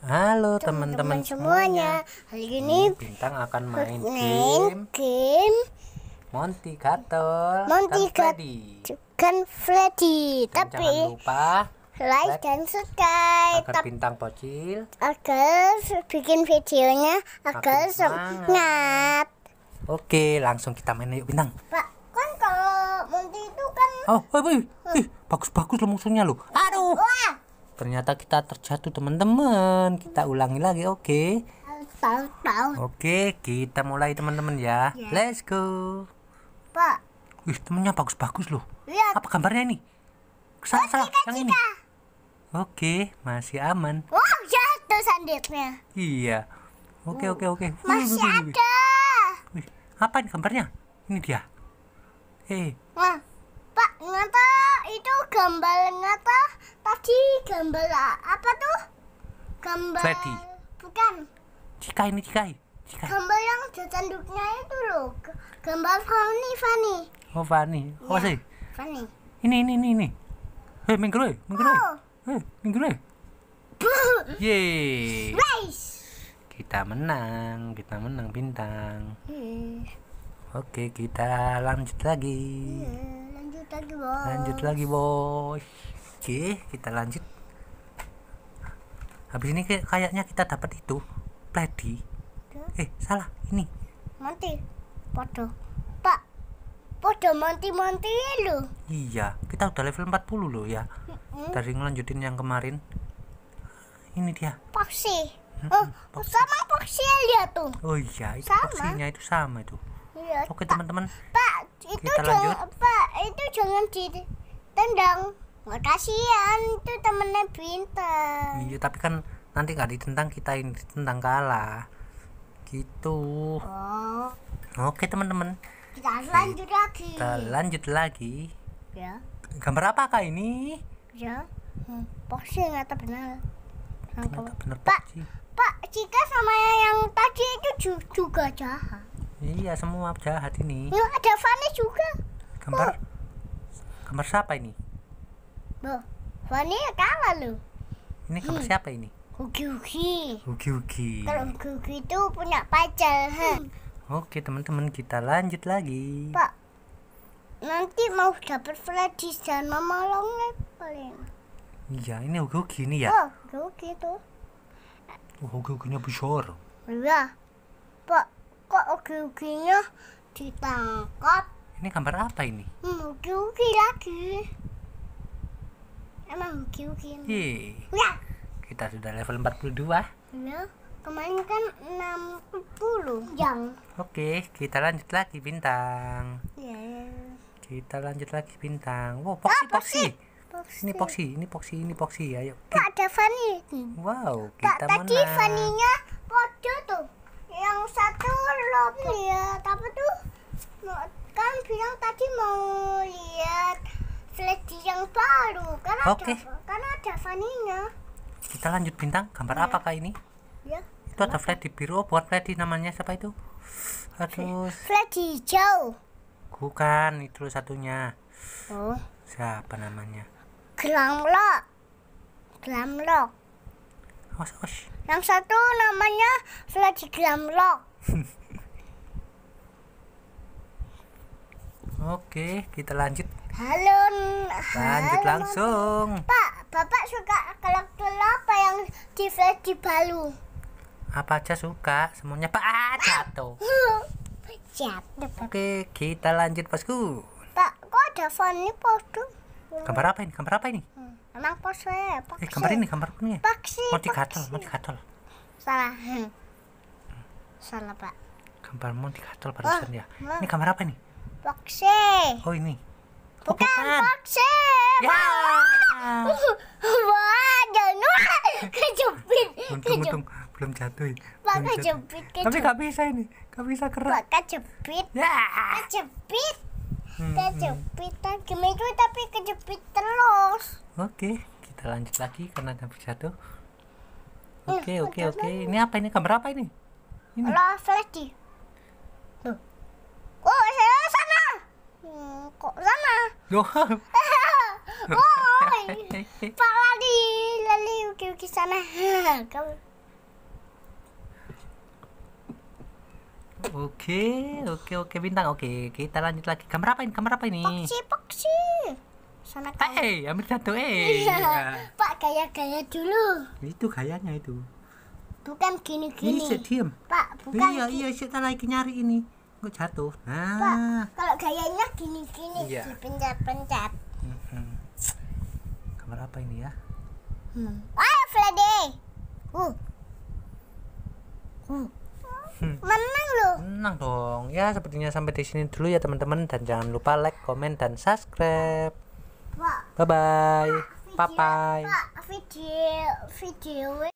Halo teman-teman semuanya. Hari ini Bintang akan main main game game Monty Gator Monty dan Freddy. Bukan Freddy, Dan tapi jangan lupa like dan subscribe agar bintang bocil. agar bikin videonya agar semangat. Oke, langsung kita main yuk bintang. Pak, kan kalau Monty itu kan Oh, woi, woi. Ih, bagus-bagus lo musuhnya lo. Aduh. wah, Ternyata kita terjatuh teman-teman. Kita ulangi lagi, oke? tahu. Oke, kita mulai teman-teman ya. Ya. Let's go. Pak, Wih, temennya bagus-bagus loh. lihat. Apa gambarnya ini? Salah, salah, yang ini. Oke, masih aman. Wah, jatuh sandiknya. Iya. Oke, oke, oke. Masih wih, wih, wih. ada. Wih, apa ini gambarnya? Ini dia. Eh, Wah, Pak, ngata itu gambar ngata tadi gambar apa tuh? Gambar Freddy. Bukan. Cika ini Cika. Cika. Gambar yang ada tanduknya itu loh. Gambar Fanny, Fanny. Oh, Fani. Oh, Ya. sih. Fanny. Ini, ini, ini, ini. Hei, minggir, weh, minggir, weh. Oh. Hei, minggir, weh. Yeay. Race. Kita menang, kita menang bintang. Hmm. Oke, kita lanjut lagi. Hmm, Lanjut lagi, bos. Lanjut lagi, bos. Oke, kita lanjut. Habis ini kayak- kayaknya kita dapat itu, Pledi. Eh, salah. Ini. Monty. Podo. Pak. Podo Monty-Monty lu. Iya, kita udah level 40 loh ya. Hmm. Dari ngelanjutin yang kemarin. Ini dia. Foxy. Oh, Foxy. sama Foxy lihat tuh. Oh iya, itu Sama. boxingnya itu sama itu. Iya. Oke, teman-teman. Pak, itu Kita jangan, lanjut. Pak, itu jangan ditendang. Kasihan itu temennya bintang. Iya, tapi kan nanti nggak ditentang kita ini ditentang kalah. Gitu. Oh, Oke, teman-teman. kita lanjut lagi. Kita lanjut lagi. Ya, Gambar apakah ini? ya. Hmm, Foxy nggak benar. Ternyata bener Pak. Pak, jika sama yang tadi itu ju- juga jahat. Iya, semua jahat ini. Ya, ada Fanny juga. Gambar Gambar siapa ini? Loh, Fanny kalah loh. Ini Hmm. gambar siapa ini? Hugi Hugi. Ugi Ugi. Kalau Hugi Hugi itu punya pacar. ha. Oke, teman-teman, kita lanjut lagi. Pak, nanti mau dapat Freddy dan Mama Longnet paling. Iya, ini Ugi Ugi ini ya. Oh, Hugi itu. Oh, Ugi Uginya besar. Iya. Pak, kok Hugi Huginya ditangkap? Ini gambar apa ini? Hmm, Hugi Hugi lagi. Emang ini. Yeay, Ya, kita sudah level 42. ya. Kemarin kan 60 yang. Oke, kita lanjut lagi bintang. Ya. Kita lanjut lagi bintang. Wow, Poxy, Poxy. Box. Ini Poxy, ini Poxy, ini Poxy. Ayo. Pak, ada Fanny. Wow, kita tadi menang. Fanny-nya podo tuh. Yang satu lo lihat apa tuh? Kan bilang tadi mau lihat Freddy yang baru. Karena Oke. ada karena ada Fanny-nya. Kita lanjut bintang. Gambar apakah ini? Ya. Itu ada Freddy biru. Oh, bukan Freddy namanya siapa itu? Aduh, Freddy hijau. bukan itu satunya. Oh, Siapa namanya? Glamlock. Glamlock. Os, os. Yang satu namanya Freddy Glamlock. Oke, kita lanjut. Halo. Lanjut halo, langsung. Pak, Bapak suka karakter apa yang di Balu? Apa aja suka, semuanya Pak ah, jatuh. Jatuh, Pak. Oke, kita lanjut bosku. Pak, kok ada Fanny podo? Gambar apa ini? Gambar apa ini? Hmm, Emang pose ya, Pak? Eh, gambar ini, gambar ini. Paksi. Mau digatel, mau digatel. Salah. Hmm. Salah, Pak. Gambar mau digatel barusan ya. Wah. Ini gambar apa ini? Paksi. Oh ini. Bukan. Paksi. Ya. Wah, jangan kejepit. Untung, untung belum jatuh. Belum kejepit, Tapi nggak bisa ini, nggak bisa Pak, gerak. kejepit. Ya. Kejepit. Hmm, Kejepit. Game itu tapi kejepit terus. Oke, kita lanjut lagi karena nggak bisa jatuh. Oke, oke, oke. Ini apa ini? Gambar apa ini? Ini. Lah, Freddy. Tuh. Doang. Oi. Oh, iya. Pala di lali uki-uki sana. Oke, oke, oke bintang. Oke, kita lanjut lagi. Kamera apa ini? Kamera apa ini? Paksi, paksi. Sana kamu. Eh, hey, ambil satu. Eh. Iya. Pak gaya-gaya dulu. Itu gayanya itu. Bukan gini-gini. Ini setiam. Pak, bukan. Iya, iya, kita lagi nyari ini. Kok jatuh? Pak, Nah. kalau gayanya gini-gini Iya. dipencet-pencet. Mhm. Gambar apa ini ya? Hmm. Ayo Freddy. Uh. Uh. Menang loh. Tenang dong. Ya, sepertinya sampai di sini dulu ya teman-teman dan jangan lupa like, komen dan subscribe. Pak, Bye bye. Bye bye. Pak, video video